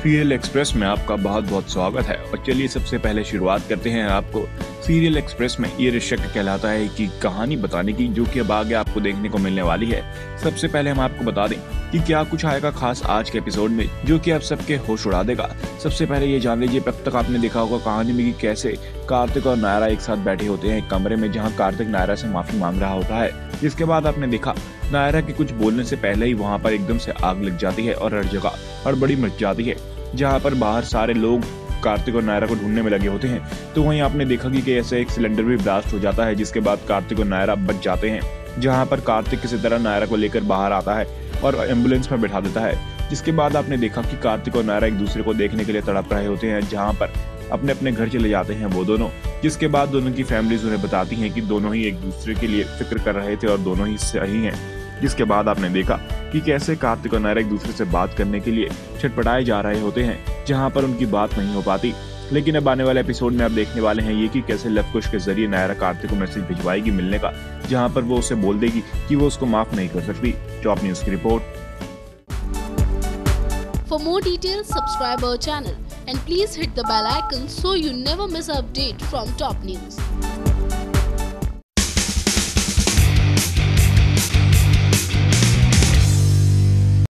Serial express में आपका बहुत बहुत स्वागत है। और चलिए सबसे पहले शुरुआत करते हैं आपको। सीरियल एक्सप्रेस में ये ऋषक कहलाता है कि कहानी बताने की, जो कि अब आगे आपको देखने को मिलने वाली है। सबसे पहले हम आपको बता दें कि क्या कुछ आएगा खास आज के एपिसोड में, जो कि आप सबके होश उड़ा देगा। सबसे पहले ये जान लीजिए अब तक आपने देखा होगा कहानी में कि कैसे कार्तिक और नायरा एक साथ बैठे होते हैं कमरे में, जहाँ कार्तिक नायरा से माफ़ी मांग रहा होता है। जिसके बाद आपने देखा, नायरा के कुछ बोलने से पहले ही वहाँ पर एकदम से आग लग जाती है और हर जगह हड़बड़ी मच जाती है। जहाँ पर बाहर सारे लोग कार्तिक और नायरा को ढूँढने में लगे होते हैं। तो वहीं आपने देखा कि, ऐसे एक सिलेंडर भी ब्लास्ट हो जाता है जिसके बाद कार्तिक और नायरा बच जाते हैं जहाँ पर कार्तिक किसी तरह नायरा को लेकर बाहर आता है और एंबुलेंस में बैठा देता है। जिसके बाद आपने देखा कि कार्तिक और नायरा एक दूसरे को देखने के लिए तड़प रहे होते हैं जहाँ पर अपने अपने घर चले जाते हैं वो दोनों जिसके बाद दोनों की फैमिलीज़ उन्हें बताती हैं कि दोनों ही एक दूसरे के लिए फ़िक्र कर रहे थे और दोनों ही सही हैं। जिसके बाद आपने देखा कि कैसे कार्तिक और नायरा एक दूसरे से बात करने के लिए छटपटाए जा रहे होते हैं जहाँ पर उनकी बात नहीं हो पाती। लेकिन अब आने वाले एपिसोड में आप देखने वाले हैं ये कि कैसे लवकुश के ज़रिए नायरा कार्तिक को मैसेज भिजवाएगी मिलने का जहाँ पर वो उसे बोल देगी कि वो उसको माफ़ नहीं कर सकती। टॉप न्यूज़ की रिपोर्ट। For more details, subscribe our channel and please hit the bell icon so.